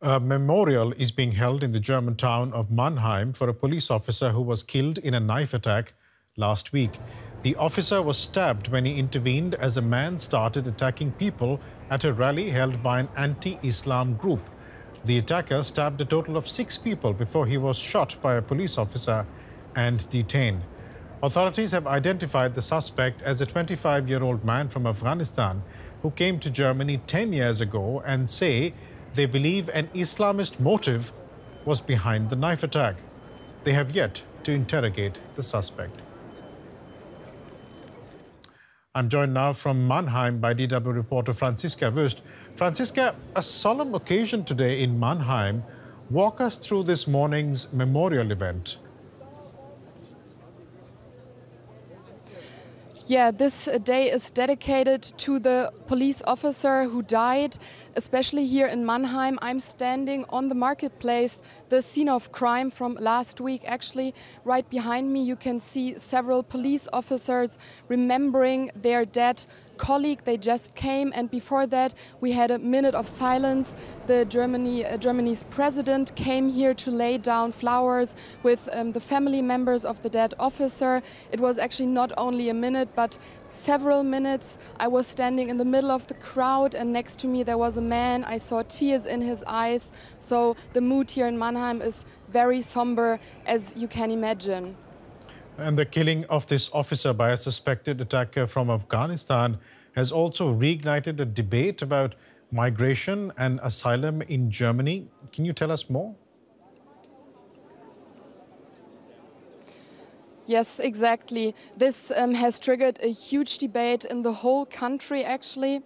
A memorial is being held in the German town of Mannheim for a police officer who was killed in a knife attack last week. The officer was stabbed when he intervened as a man started attacking people at a rally held by an anti-Islam group. The attacker stabbed a total of six people before he was shot by a police officer and detained. Authorities have identified the suspect as a 25-year-old man from Afghanistan who came to Germany 10 years ago and say they believe an Islamist motive was behind the knife attack. They have yet to interrogate the suspect. I'm joined now from Mannheim by DW reporter Franziska Wüst. Franziska, a solemn occasion today in Mannheim. Walk us through this morning's memorial event. Yeah, this uh, day is dedicated to the police officer who died, especially here in Mannheim. I'm standing on the marketplace, the scene of crime from last week. Actually, right behind me, you can see several police officers remembering their dead colleague. They just came, and before that, we had a minute of silence. The Germany, uh, Germany's president came here to lay down flowers with um, the family members of the dead officer. It was actually not only a minute, but several minutes. I was standing in the middle of the crowd, and next to me there was a man. I saw tears in his eyes. So the mood here in Mannheim is very somber, as you can imagine. And the killing of this officer by a suspected attacker from Afghanistan has also reignited a debate about migration and asylum in Germany. Can you tell us more? Yes, exactly. This um, has triggered a huge debate in the whole country, actually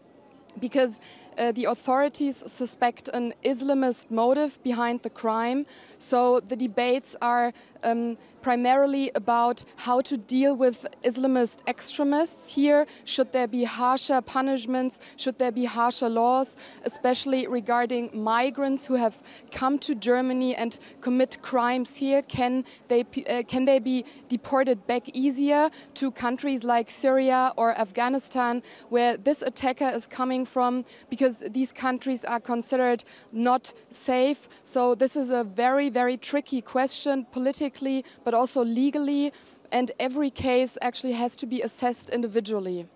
because uh, the authorities suspect an Islamist motive behind the crime. So the debates are um, primarily about how to deal with Islamist extremists here. Should there be harsher punishments? Should there be harsher laws, especially regarding migrants who have come to Germany and commit crimes here? Can they, uh, can they be deported back easier to countries like Syria or Afghanistan, where this attacker is coming from? Because these countries are considered not safe. So this is a very, very tricky question politically politically, but also legally, and every case actually has to be assessed individually.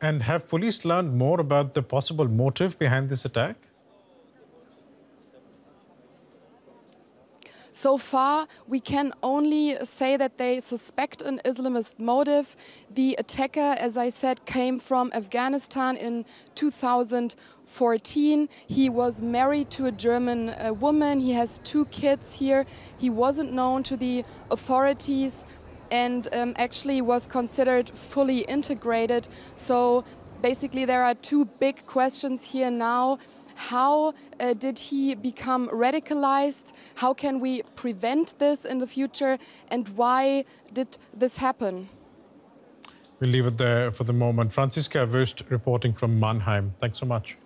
And have police learned more about the possible motive behind this attack? So far, we can only say that they suspect an Islamist motive. The attacker, as I said, came from Afghanistan in 2014. He was married to a German uh, woman. He has two kids here. He wasn't known to the authorities and um, actually was considered fully integrated. So basically, there are two big questions here now how uh, did he become radicalized? How can we prevent this in the future? And why did this happen? We'll leave it there for the moment. Franziska Wüst reporting from Mannheim. Thanks so much.